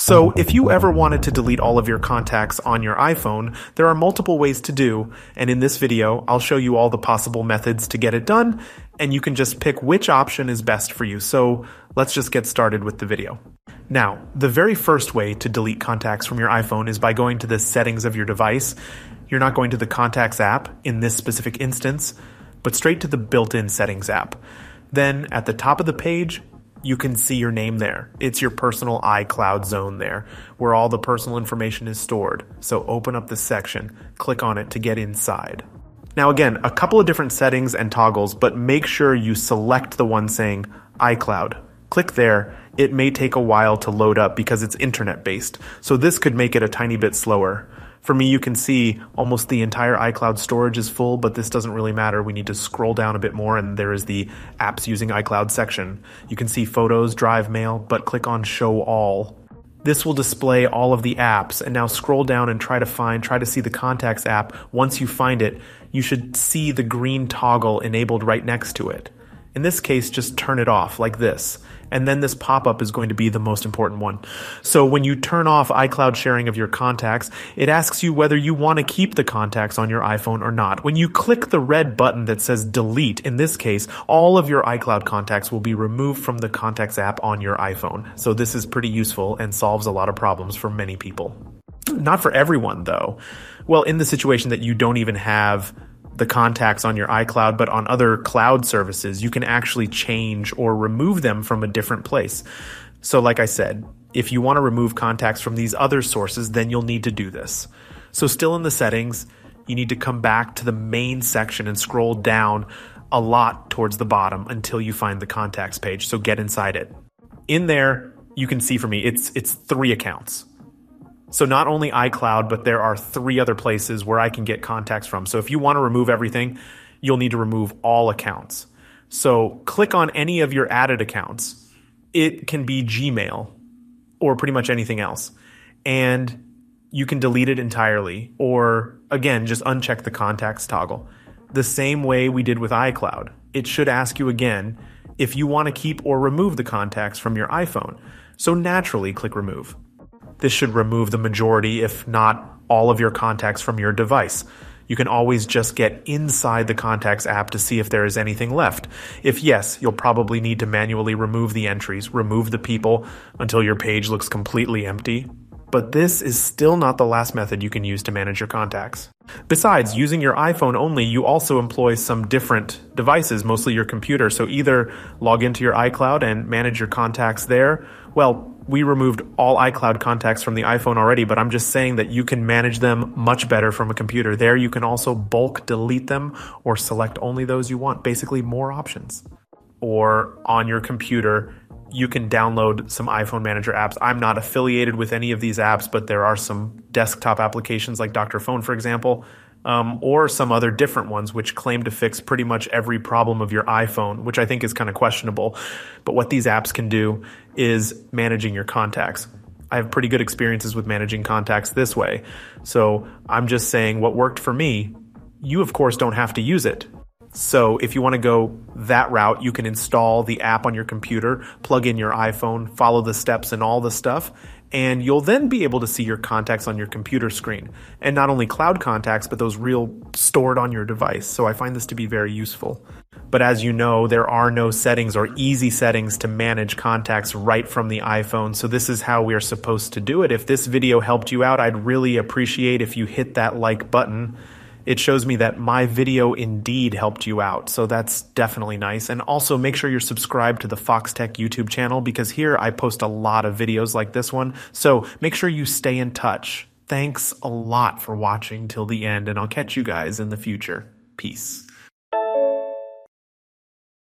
So, if you ever wanted to delete all of your contacts on your iPhone, there are multiple ways to do, and in this video, I'll show you all the possible methods to get it done, and you can just pick which option is best for you. So, let's just get started with the video. Now, the very first way to delete contacts from your iPhone is by going to the settings of your device. You're not going to the Contacts app in this specific instance, but straight to the built in Settings app. Then, at the top of the page, you can see your name there. It's your personal iCloud zone there, where all the personal information is stored. So open up this section, click on it to get inside. Now, again, a couple of different settings and toggles, but make sure you select the one saying iCloud. Click there. It may take a while to load up because it's internet based, so this could make it a tiny bit slower. For me, you can see almost the entire iCloud storage is full, but this doesn't really matter. We need to scroll down a bit more, and there is the apps using iCloud section. You can see photos, drive mail, but click on show all. This will display all of the apps, and now scroll down and try to find, try to see the contacts app. Once you find it, you should see the green toggle enabled right next to it. In this case, just turn it off like this. And then this pop up is going to be the most important one. So when you turn off iCloud sharing of your contacts, it asks you whether you want to keep the contacts on your iPhone or not. When you click the red button that says delete, in this case, all of your iCloud contacts will be removed from the contacts app on your iPhone. So this is pretty useful and solves a lot of problems for many people. Not for everyone though. Well, in the situation that you don't even have the contacts on your iCloud, but on other cloud services, you can actually change or remove them from a different place. So, like I said, if you want to remove contacts from these other sources, then you'll need to do this. So, still in the settings, you need to come back to the main section and scroll down a lot towards the bottom until you find the contacts page. So, get inside it. In there, you can see for me, it's it's three accounts. So not only iCloud, but there are three other places where I can get contacts from. So if you want to remove everything, you'll need to remove all accounts. So click on any of your added accounts. It can be Gmail or pretty much anything else. And you can delete it entirely or again, just uncheck the contacts toggle. The same way we did with iCloud. It should ask you again if you want to keep or remove the contacts from your iPhone. So naturally click remove. This should remove the majority, if not all, of your contacts from your device. You can always just get inside the Contacts app to see if there is anything left. If yes, you'll probably need to manually remove the entries, remove the people until your page looks completely empty. But this is still not the last method you can use to manage your contacts. Besides, using your iPhone only, you also employ some different devices, mostly your computer. So either log into your iCloud and manage your contacts there. Well, we removed all iCloud contacts from the iPhone already, but I'm just saying that you can manage them much better from a computer. There, you can also bulk delete them or select only those you want. Basically, more options. Or on your computer, you can download some iPhone Manager apps. I'm not affiliated with any of these apps, but there are some desktop applications like Dr.Fone, for example, um, or some other different ones which claim to fix pretty much every problem of your iPhone, which I think is kind of questionable. But what these apps can do is managing your contacts. I have pretty good experiences with managing contacts this way. So I'm just saying what worked for me. You, of course, don't have to use it. So if you want to go that route, you can install the app on your computer, plug in your iPhone, follow the steps and all the stuff, and you'll then be able to see your contacts on your computer screen. And not only cloud contacts, but those real stored on your device. So I find this to be very useful. But as you know, there are no settings or easy settings to manage contacts right from the iPhone. So this is how we're supposed to do it. If this video helped you out, I'd really appreciate if you hit that like button it shows me that my video indeed helped you out. So that's definitely nice. And also make sure you're subscribed to the Foxtecc YouTube channel because here I post a lot of videos like this one. So make sure you stay in touch. Thanks a lot for watching till the end, and I'll catch you guys in the future. Peace.